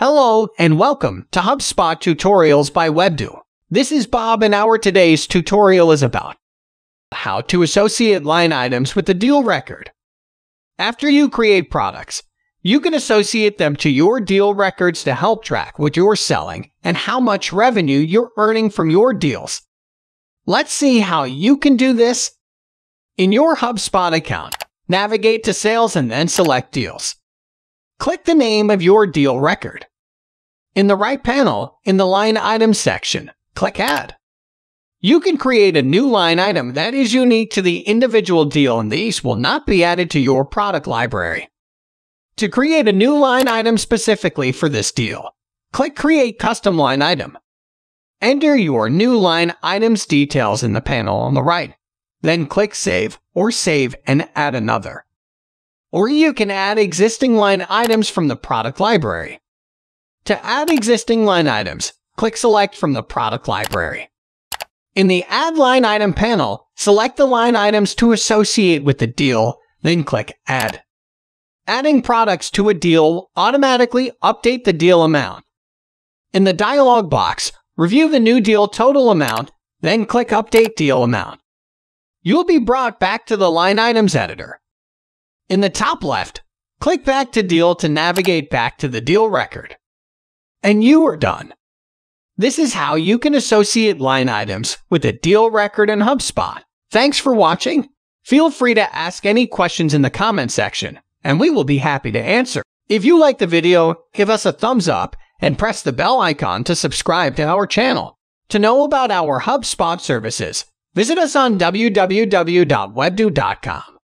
Hello and welcome to HubSpot Tutorials by Webdew. This is Bob and our today's tutorial is about how to associate line items with the deal record. After you create products, you can associate them to your deal records to help track what you're selling and how much revenue you're earning from your deals. Let's see how you can do this. In your HubSpot account, navigate to Sales and then select Deals. Click the name of your deal record. In the right panel, in the Line Items section, click Add. You can create a new line item that is unique to the individual deal and these will not be added to your product library. To create a new line item specifically for this deal, click Create Custom Line Item. Enter your new line item's details in the panel on the right. Then click Save or Save and add another. Or you can add existing line items from the product library. To add existing line items, click Select from the product library. In the Add Line Item panel, select the line items to associate with the deal, then click Add. Adding products to a deal will automatically update the deal amount. In the dialog box, review the new deal total amount, then click Update Deal Amount. You'll be brought back to the Line Items editor. In the top left, click Back to Deal to navigate back to the deal record and you are done. This is how you can associate line items with a deal record in HubSpot. Thanks for watching. Feel free to ask any questions in the comment section, and we will be happy to answer. If you like the video, give us a thumbs up and press the bell icon to subscribe to our channel. To know about our HubSpot services, visit us on www.webdew.com.